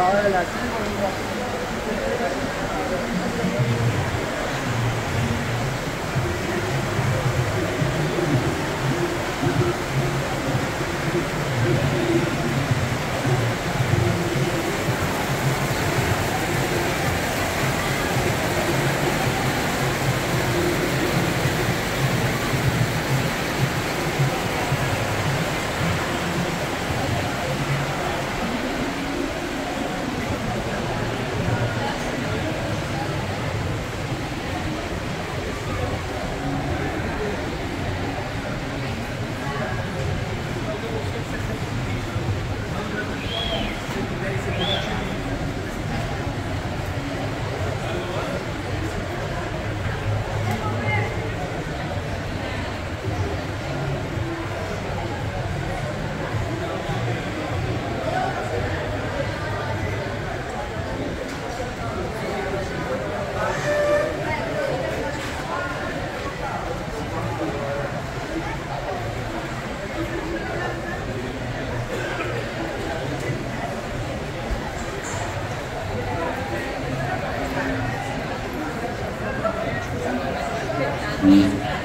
好了，辛苦了。Amen.